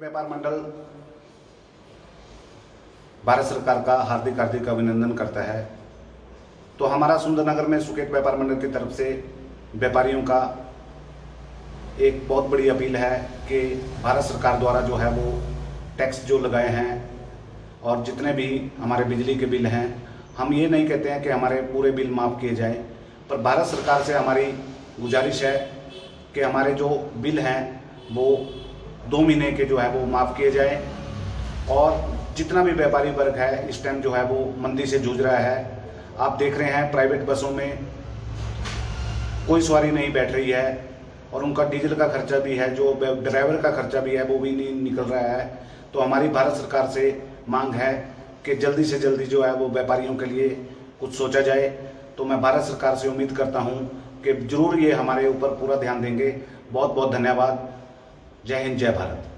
व्यापार मंडल भारत सरकार का हार्दिक हार्दिक अभिनंदन करता है। तो हमारा सुंदरनगर में सुकेत व्यापार मंडल की तरफ़ से व्यापारियों का एक बहुत बड़ी अपील है कि भारत सरकार द्वारा जो है वो टैक्स जो लगाए हैं और जितने भी हमारे बिजली के बिल हैं, हम ये नहीं कहते हैं कि हमारे पूरे बिल माफ़ किए जाएँ, पर भारत सरकार से हमारी गुजारिश है कि हमारे जो बिल हैं, वो दो महीने के जो है, वो माफ़ किए जाए। और जितना भी व्यापारी वर्ग है, इस टाइम जो है, वो मंदी से जूझ रहा है। आप देख रहे हैं प्राइवेट बसों में कोई सवारी नहीं बैठ रही है, और उनका डीजल का खर्चा भी है, जो ड्राइवर का खर्चा भी है, वो भी नहीं निकल रहा है। तो हमारी भारत सरकार से मांग है कि जल्दी से जल्दी जो है वो व्यापारियों के लिए कुछ सोचा जाए। तो मैं भारत सरकार से उम्मीद करता हूँ कि ज़रूर ये हमारे ऊपर पूरा ध्यान देंगे। बहुत बहुत धन्यवाद। जय हिंद, जय भारत।